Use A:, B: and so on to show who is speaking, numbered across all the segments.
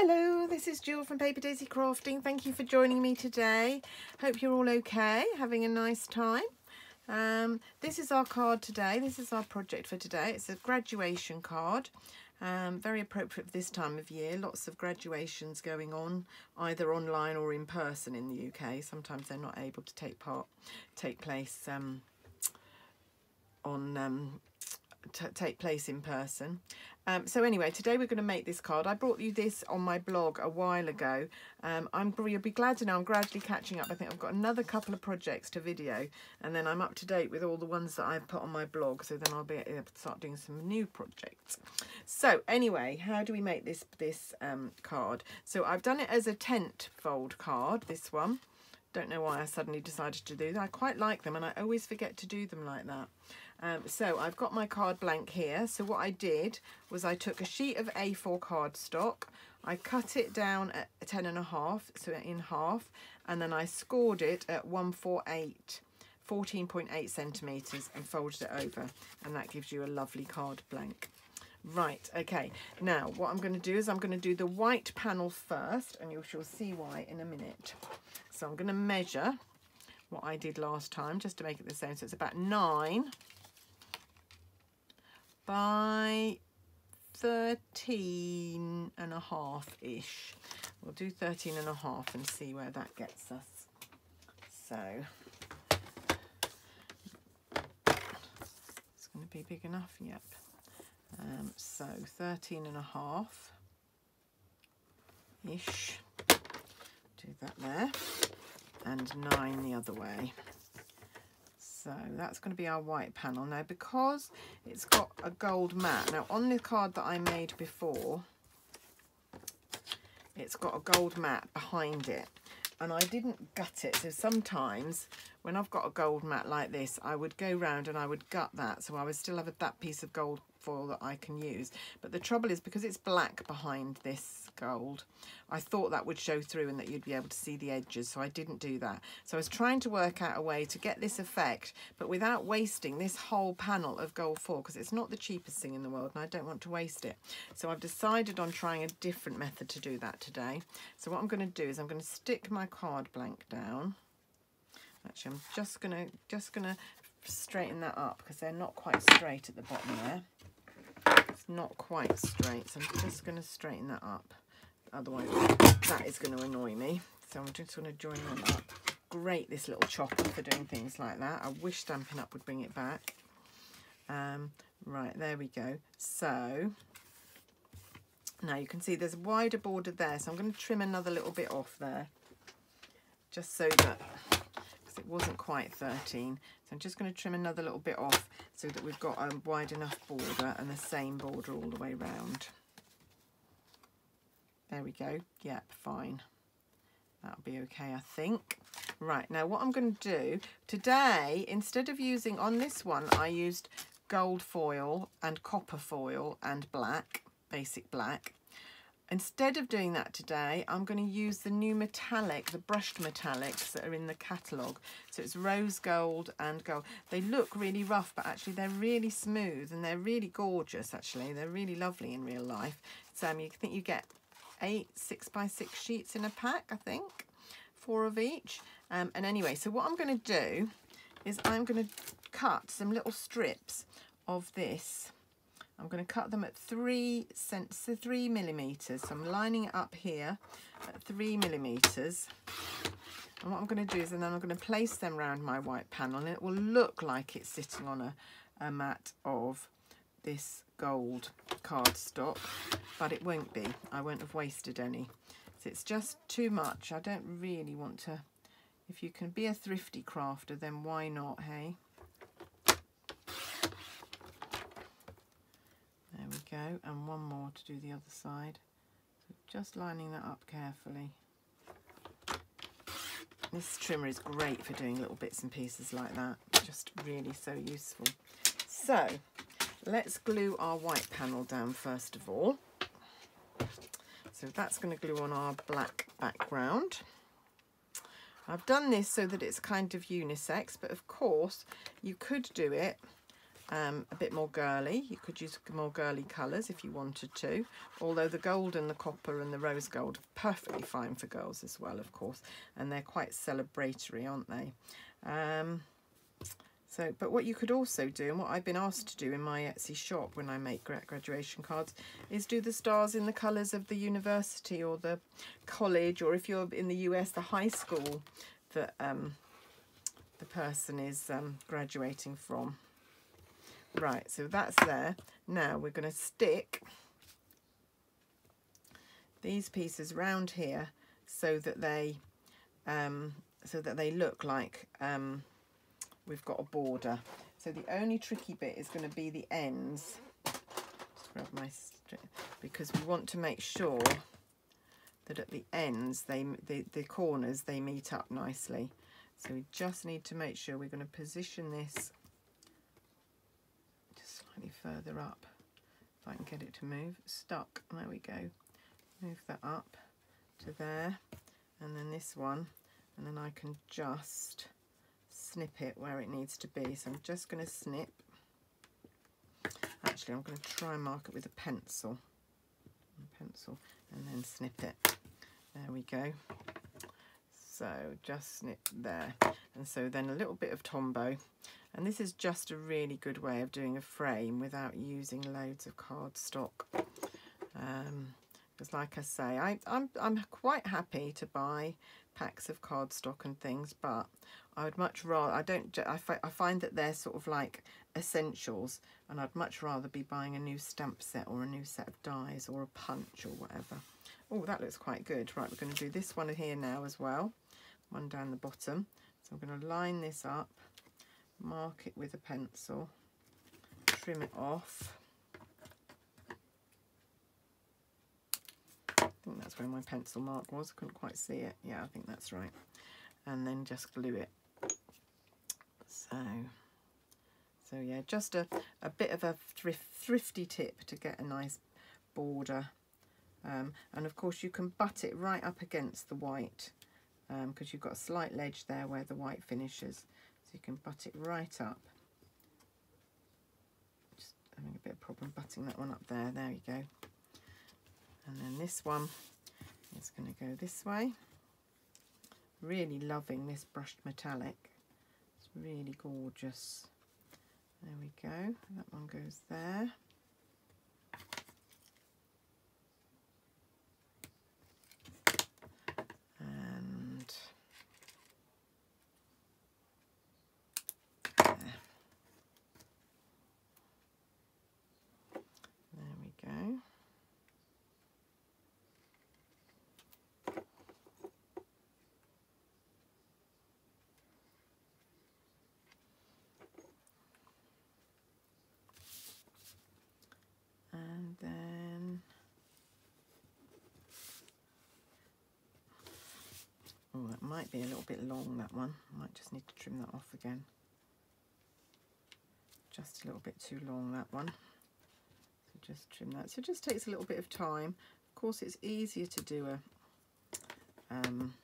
A: Hello, this is Jill from Paper Daisy Crafting. Thank you for joining me today. Hope you're all okay, having a nice time. Um, this is our card today. This is our project for today. It's a graduation card. Um, very appropriate for this time of year. Lots of graduations going on, either online or in person in the UK. Sometimes they're not able to take part, take place um, on um, take place in person. Um, so anyway, today we're going to make this card. I brought you this on my blog a while ago. Um, I'm you'll be glad to know I'm gradually catching up. I think I've got another couple of projects to video and then I'm up to date with all the ones that I've put on my blog. So then I'll be able to start doing some new projects. So anyway, how do we make this, this um, card? So I've done it as a tent fold card, this one. Don't know why I suddenly decided to do that. I quite like them and I always forget to do them like that. Um, so I've got my card blank here. So what I did was I took a sheet of A4 cardstock, I cut it down at 10 and a half, so in half, and then I scored it at 148, 14.8 centimetres and folded it over. And that gives you a lovely card blank. Right, okay. Now, what I'm going to do is I'm going to do the white panel first, and you shall see why in a minute. So I'm going to measure what I did last time, just to make it the same. So it's about nine by 13 and a half ish. We'll do 13 and a half and see where that gets us. So it's going to be big enough, yep. Um, so 13 and a half ish. Do that there and nine the other way. So that's going to be our white panel. Now, because it's got a gold mat, now on the card that I made before, it's got a gold mat behind it. And I didn't gut it. So sometimes when I've got a gold mat like this, I would go round and I would gut that. So I would still have that piece of gold foil that I can use. But the trouble is because it's black behind this gold, I thought that would show through and that you'd be able to see the edges. So I didn't do that. So I was trying to work out a way to get this effect, but without wasting this whole panel of gold foil because it's not the cheapest thing in the world and I don't want to waste it. So I've decided on trying a different method to do that today. So what I'm going to do is I'm going to stick my card blank down. Actually, I'm just going to just going to straighten that up because they're not quite straight at the bottom there. Not quite straight, so I'm just going to straighten that up. Otherwise, that is going to annoy me. So I'm just going to join them up. Great, this little chopper for doing things like that. I wish Stampin' Up would bring it back. Um, right, there we go. So, now you can see there's a wider border there. So I'm going to trim another little bit off there. Just so that because it wasn't quite 13. So I'm just going to trim another little bit off so that we've got a wide enough border and the same border all the way round. There we go. Yep, fine. That'll be okay, I think. Right, now what I'm going to do, today, instead of using, on this one, I used gold foil and copper foil and black, basic black. Instead of doing that today, I'm going to use the new metallic, the brushed metallics that are in the catalogue. So it's rose gold and gold. They look really rough, but actually they're really smooth and they're really gorgeous, actually. They're really lovely in real life. So um, you think you get eight six by six sheets in a pack, I think. Four of each. Um, and anyway, so what I'm going to do is I'm going to cut some little strips of this I'm going to cut them at three cents, three millimeters. So I'm lining it up here at three millimeters. And what I'm going to do is, and then I'm going to place them around my white panel, and it will look like it's sitting on a, a mat of this gold cardstock, but it won't be. I won't have wasted any. So it's just too much. I don't really want to. If you can be a thrifty crafter, then why not, hey? Go and one more to do the other side. So just lining that up carefully. This trimmer is great for doing little bits and pieces like that. Just really so useful. So let's glue our white panel down first of all. So that's going to glue on our black background. I've done this so that it's kind of unisex but of course you could do it um, a bit more girly. You could use more girly colours if you wanted to. Although the gold and the copper and the rose gold are perfectly fine for girls as well, of course. And they're quite celebratory, aren't they? Um, so, but what you could also do, and what I've been asked to do in my Etsy shop when I make graduation cards, is do the stars in the colours of the university or the college, or if you're in the US, the high school that um, the person is um, graduating from. Right, so that's there. Now we're going to stick these pieces round here so that they um, so that they look like um, we've got a border. So the only tricky bit is going to be the ends. Because we want to make sure that at the ends, they the, the corners, they meet up nicely. So we just need to make sure we're going to position this further up. If I can get it to move. Stuck. There we go. Move that up to there. And then this one. And then I can just snip it where it needs to be. So I'm just going to snip. Actually, I'm going to try and mark it with a pencil. A pencil and then snip it. There we go. So just snip there. And so then a little bit of Tombow. And this is just a really good way of doing a frame without using loads of cardstock. Um, because like I say, I, I'm, I'm quite happy to buy packs of cardstock and things, but I would much rather, I don't, I, fi I find that they're sort of like essentials and I'd much rather be buying a new stamp set or a new set of dies or a punch or whatever. Oh, that looks quite good. Right, we're going to do this one here now as well. One down the bottom. So I'm going to line this up, mark it with a pencil, trim it off. I think that's where my pencil mark was. I couldn't quite see it. Yeah, I think that's right. And then just glue it. So, so yeah, just a, a bit of a thrift, thrifty tip to get a nice border um, and of course you can butt it right up against the white because um, you've got a slight ledge there where the white finishes. So you can butt it right up. Just having a bit of problem butting that one up there. There you go. And then this one is going to go this way. Really loving this brushed metallic. It's really gorgeous. There we go. That one goes there. Oh, that might be a little bit long, that one. Might just need to trim that off again. Just a little bit too long, that one. So just trim that. So it just takes a little bit of time. Of course, it's easier to do a... Um,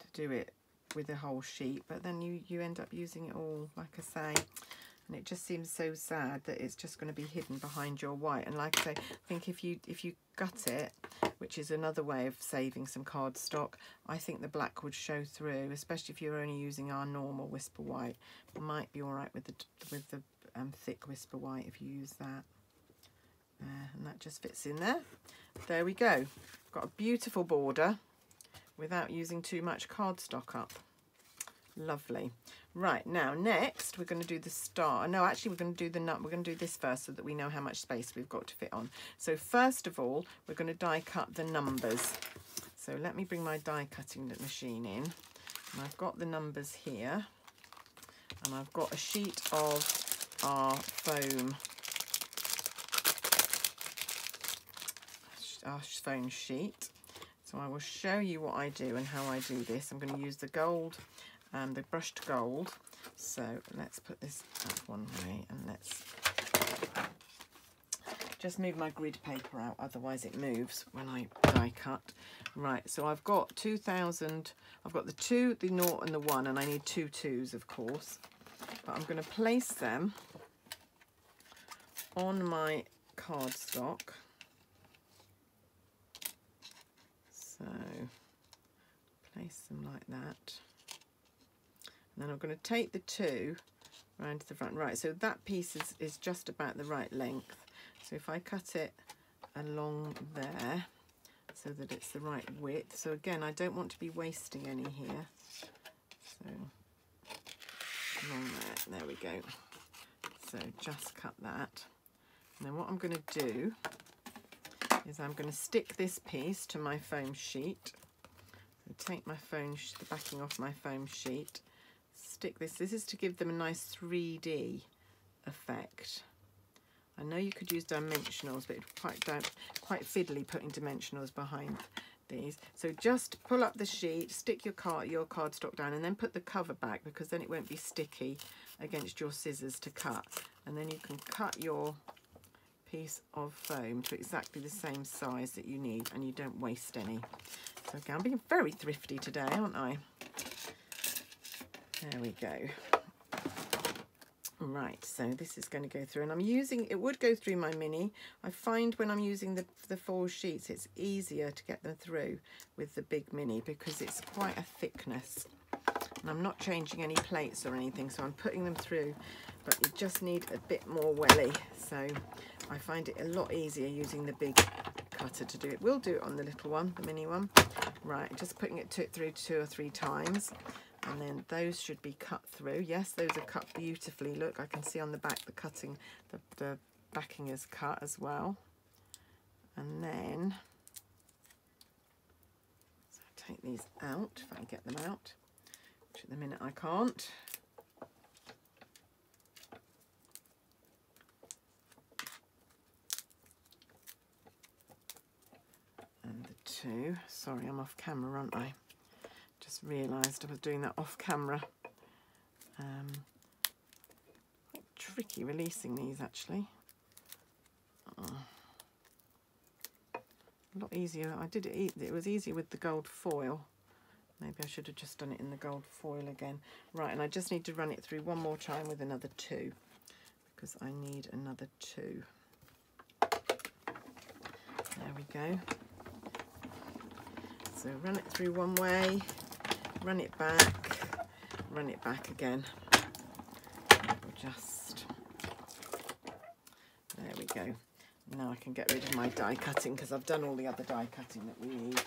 A: to do it with a whole sheet, but then you, you end up using it all, like I say and it just seems so sad that it's just going to be hidden behind your white. And like I say I think if you if you gut it which is another way of saving some cardstock I think the black would show through especially if you're only using our normal whisper white. It might be all right with the with the um, thick whisper white if you use that. Uh, and that just fits in there. There we go. Got a beautiful border without using too much cardstock up lovely Right, now next we're going to do the star. No, actually we're going to do the nut. We're going to do this first so that we know how much space we've got to fit on. So first of all, we're going to die cut the numbers. So let me bring my die cutting machine in. And I've got the numbers here. And I've got a sheet of our foam our foam sheet. So I will show you what I do and how I do this. I'm going to use the gold um, the brushed gold. So let's put this one way and let's just move my grid paper out, otherwise it moves when I die cut. Right, so I've got 2,000, I've got the 2, the 0 and the 1, and I need two twos, of course. but I'm going to place them on my cardstock. So place them like that. Then I'm going to take the two round to the front. Right, so that piece is, is just about the right length. So if I cut it along there so that it's the right width. So again, I don't want to be wasting any here. So along there, there we go. So just cut that. And then what I'm going to do is I'm going to stick this piece to my foam sheet. So take my foam, the backing off my foam sheet, stick this. This is to give them a nice 3D effect. I know you could use dimensionals, but it's quite quite fiddly putting dimensionals behind these. So just pull up the sheet, stick your card your cardstock down, and then put the cover back because then it won't be sticky against your scissors to cut. And then you can cut your piece of foam to exactly the same size that you need and you don't waste any. So I'm being very thrifty today, aren't I? There we go. Right, so this is going to go through and I'm using, it would go through my mini. I find when I'm using the, the four sheets, it's easier to get them through with the big mini because it's quite a thickness. And I'm not changing any plates or anything, so I'm putting them through, but you just need a bit more welly. So I find it a lot easier using the big cutter to do it. We'll do it on the little one, the mini one. Right, just putting it to, through two or three times. And then those should be cut through. Yes, those are cut beautifully. Look, I can see on the back the cutting, the, the backing is cut as well. And then, so take these out, if I can get them out, which at the minute I can't. and the two sorry I'm off camera aren't I? Just realised I was doing that off camera. Um, tricky releasing these actually. Oh. A lot easier, I did it, it was easier with the gold foil. Maybe I should have just done it in the gold foil again. Right, and I just need to run it through one more time with another two because I need another two. There we go. So run it through one way, run it back, run it back again. We'll Just, there we go. Now I can get rid of my die cutting because I've done all the other die cutting that we need.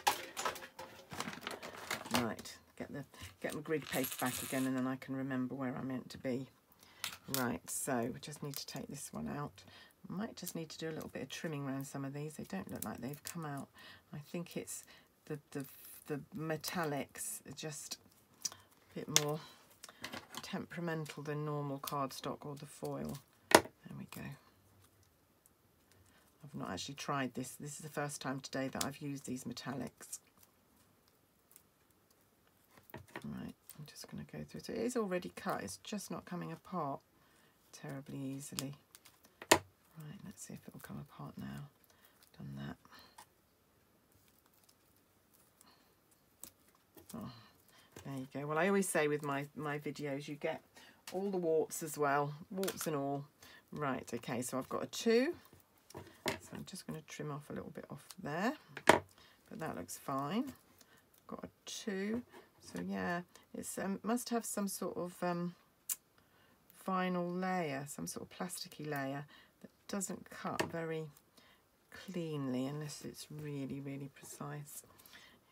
A: Right, get the get my grid paper back again and then I can remember where I'm meant to be. Right, so we just need to take this one out. Might just need to do a little bit of trimming around some of these. They don't look like they've come out. I think it's the, the, the metallics are just a bit more temperamental than normal cardstock or the foil. There we go. I've not actually tried this. This is the first time today that I've used these metallics. Right, I'm just going to go through. So it is already cut. It's just not coming apart terribly easily. Right, let's see if it will come apart now. Done that. Oh, there you go. Well, I always say with my, my videos, you get all the warts as well, warts and all. Right, okay, so I've got a two. So I'm just going to trim off a little bit off there, but that looks fine. Got a two. So yeah, it's um, must have some sort of um, vinyl layer, some sort of plasticky layer that doesn't cut very cleanly unless it's really, really precise.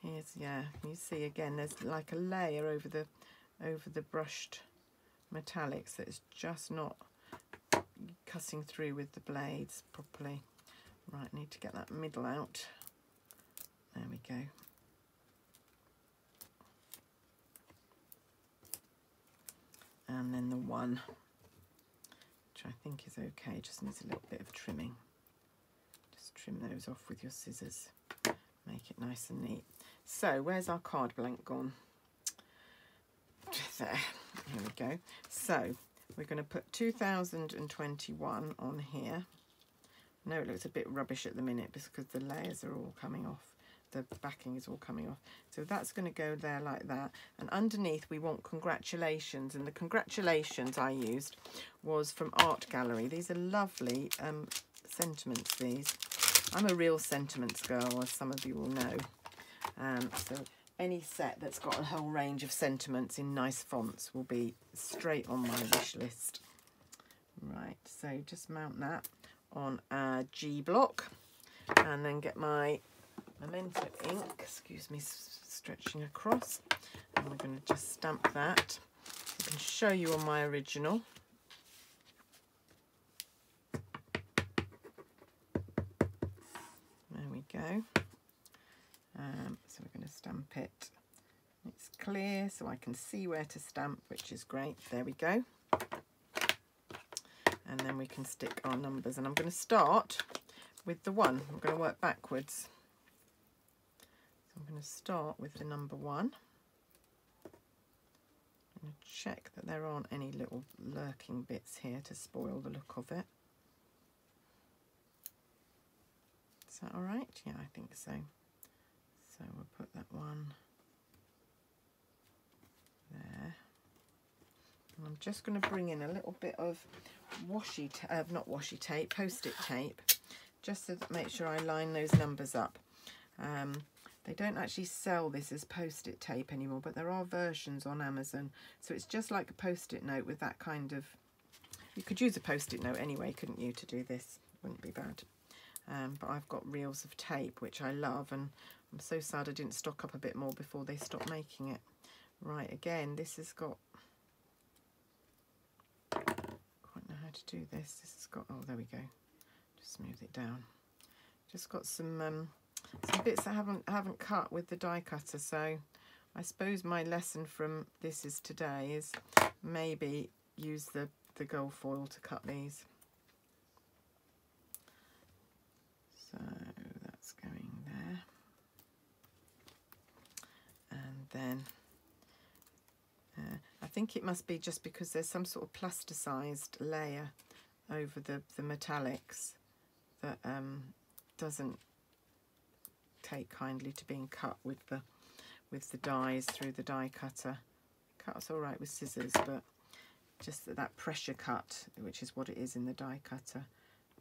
A: Here's, yeah, you see again, there's like a layer over the over the brushed metallics that is just not cutting through with the blades properly. Right, need to get that middle out. There we go. And then the one, which I think is okay, just needs a little bit of trimming. Just trim those off with your scissors. Make it nice and neat. So where's our card blank gone? There, here we go. So we're going to put 2021 on here. Know it looks a bit rubbish at the minute because the layers are all coming off the backing is all coming off. So that's going to go there like that. And underneath we want congratulations. And the congratulations I used was from Art Gallery. These are lovely um, sentiments, these. I'm a real sentiments girl, as some of you will know. Um, so any set that's got a whole range of sentiments in nice fonts will be straight on my wish list. Right, so just mount that on a G block and then get my Memento ink, excuse me, stretching across. And we're going to just stamp that. I can show you on my original. There we go. Um, so we're going to stamp it. It's clear so I can see where to stamp, which is great. There we go. And then we can stick our numbers. And I'm going to start with the one. I'm going to work backwards. So I'm going to start with the number one. I'm going to check that there aren't any little lurking bits here to spoil the look of it. Is that all right? Yeah, I think so. So we'll put that one there. And I'm just going to bring in a little bit of washi, uh, not washi tape, post-it tape, just to make sure I line those numbers up. Um, they don't actually sell this as post-it tape anymore, but there are versions on Amazon. So it's just like a post-it note with that kind of... You could use a post-it note anyway, couldn't you, to do this? Wouldn't be bad. Um, but I've got reels of tape, which I love, and I'm so sad I didn't stock up a bit more before they stopped making it. Right, again, this has got... quite know how to do this. This has got... Oh, there we go. Just smooth it down. Just got some um, some bits I haven't haven't cut with the die cutter. So I suppose my lesson from this is today is maybe use the the gold foil to cut these. So that's going there. And then uh, I think it must be just because there's some sort of plasticized layer over the, the metallics that um, doesn't take kindly to being cut with the with the dies through the die cutter. Cuts all right with scissors, but just that, that pressure cut, which is what it is in the die cutter,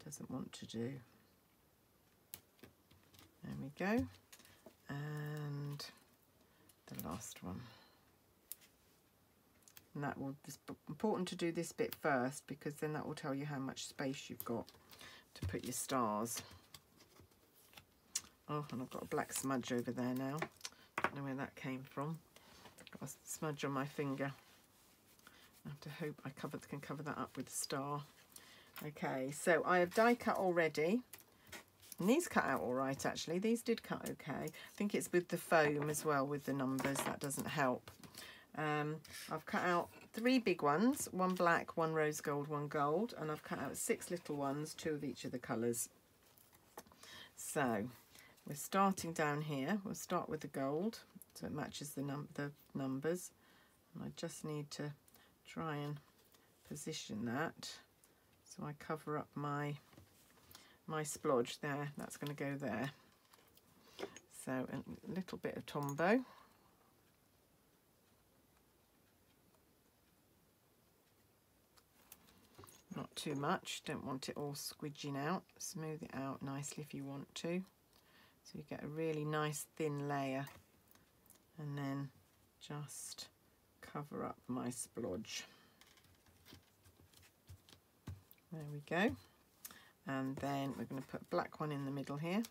A: doesn't want to do. There we go. And the last one. And that will, it's important to do this bit first because then that will tell you how much space you've got to put your stars. Oh, and I've got a black smudge over there now. Don't know where that came from. Got a smudge on my finger. I have to hope I cover, can cover that up with a star. Okay, so I have die cut already. And these cut out all right, actually. These did cut okay. I think it's with the foam as well, with the numbers. That doesn't help. Um, I've cut out three big ones, one black, one rose gold, one gold. And I've cut out six little ones, two of each of the colours. So we're starting down here. We'll start with the gold, so it matches the, num the numbers. And I just need to try and position that so I cover up my my splodge there. That's going to go there. So a little bit of Tombow. Not too much, don't want it all squidging out. Smooth it out nicely if you want to. So you get a really nice thin layer and then just cover up my splodge. There we go. And then we're going to put black one in the middle here.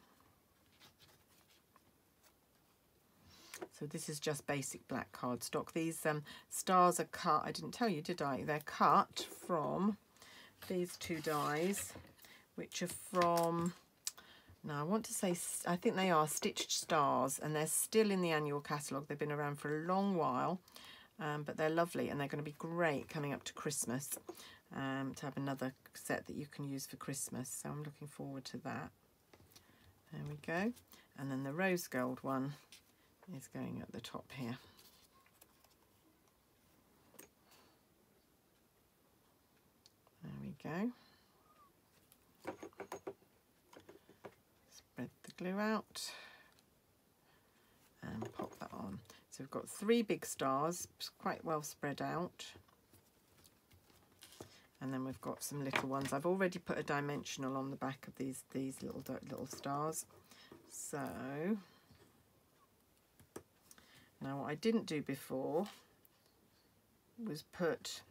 A: So this is just basic black cardstock. These um, stars are cut, I didn't tell you, did I? They're cut from these two dies, which are from now, I want to say, I think they are Stitched Stars, and they're still in the annual catalogue. They've been around for a long while, um, but they're lovely, and they're going to be great coming up to Christmas um, to have another set that you can use for Christmas. So I'm looking forward to that. There we go. And then the rose gold one is going at the top here. There we go. Spread the glue out. And pop that on. So we've got three big stars, quite well spread out. And then we've got some little ones. I've already put a dimensional on the back of these, these little, little stars. So, now what I didn't do before was put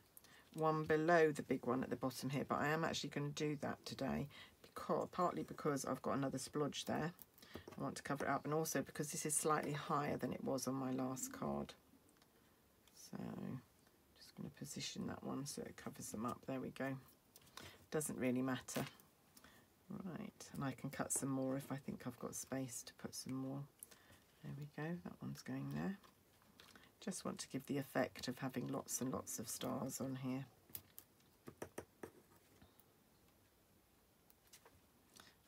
A: one below the big one at the bottom here, but I am actually going to do that today, because partly because I've got another splodge there. I want to cover it up, and also because this is slightly higher than it was on my last card. So, just going to position that one so it covers them up. There we go. Doesn't really matter. Right, and I can cut some more if I think I've got space to put some more. There we go, that one's going there. Just want to give the effect of having lots and lots of stars on here.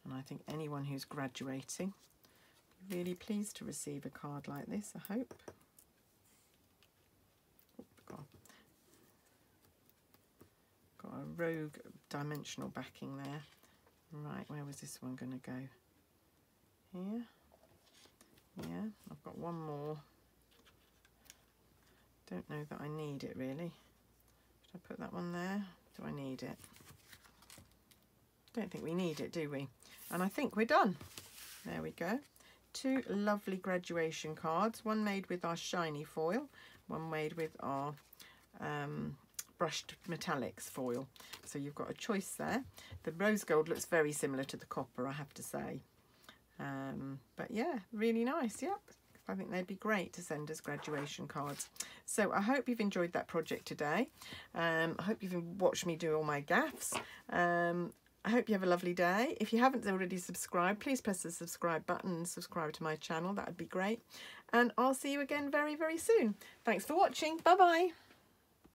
A: And I think anyone who's graduating, really pleased to receive a card like this, I hope. got, got a rogue dimensional backing there. Right, where was this one going to go? Here. Yeah, I've got one more. Don't know that I need it really. Should I put that one there? Do I need it? Don't think we need it, do we? And I think we're done. There we go. Two lovely graduation cards. One made with our shiny foil. One made with our um, brushed metallics foil. So you've got a choice there. The rose gold looks very similar to the copper, I have to say. Um, but yeah, really nice. Yep. I think they'd be great to send as graduation cards. So I hope you've enjoyed that project today. Um, I hope you've watched me do all my gaffs. Um, I hope you have a lovely day. If you haven't already subscribed, please press the subscribe button and subscribe to my channel. That would be great. And I'll see you again very, very soon. Thanks for watching. Bye-bye.